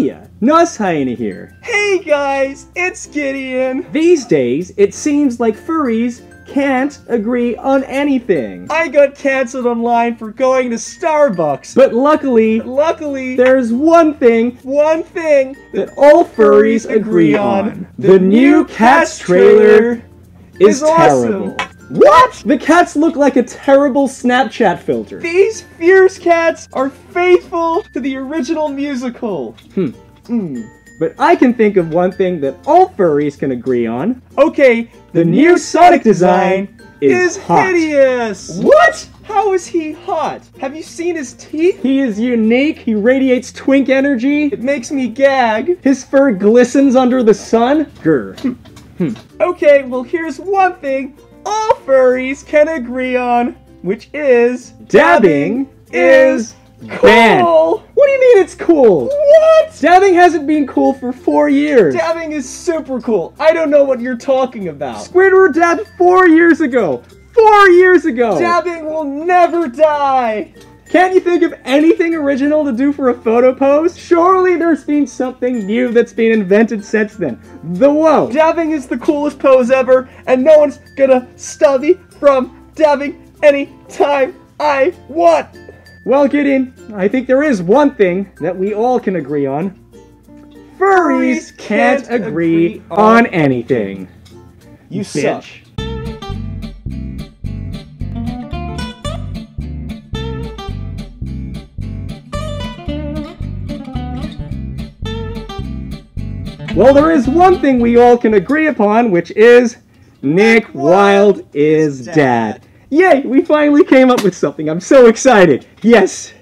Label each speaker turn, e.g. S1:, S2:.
S1: Hiya, Nos Hyena here.
S2: Hey guys, it's Gideon.
S1: These days, it seems like furries can't agree on anything.
S2: I got canceled online for going to Starbucks.
S1: But luckily,
S2: luckily,
S1: there's one thing
S2: one thing
S1: that all furries agree on. The new Cats trailer is terrible.
S2: awesome. What?
S1: The cats look like a terrible Snapchat filter.
S2: These fierce cats are faithful to the original musical.
S1: Hmm.
S2: Hmm.
S1: But I can think of one thing that all furries can agree on.
S2: Okay,
S1: The new Sonic design is hot.
S2: hideous.
S1: What?
S2: How is he hot? Have you seen his teeth?
S1: He is unique, he radiates twink energy,
S2: It makes me gag.
S1: his fur glistens under the sun. Grr.
S2: Okay, well here's one thing all furries can agree on, which is
S1: Dabbing is banned.
S2: cool.
S1: What do you mean it's cool?
S2: What?
S1: Dabbing hasn't been cool for four years.
S2: Dabbing is super cool. I don't know what you're talking about.
S1: Squidward dabbed four years ago. Four years ago.
S2: Dabbing will never die.
S1: Can't you think of anything original to do for a photo pose? Surely there's been something new that's been invented since then. The whoa.
S2: Dabbing is the coolest pose ever, and no one's gonna stop me from dabbing anytime I want.
S1: Well, Gideon, I think there is one thing that we all can agree on. Furries can't agree on anything.
S2: You suck.
S1: Well, there is one thing we all can agree upon, which is Nick Wilde is dad. Yay, we finally came up with something. I'm so excited. Yes.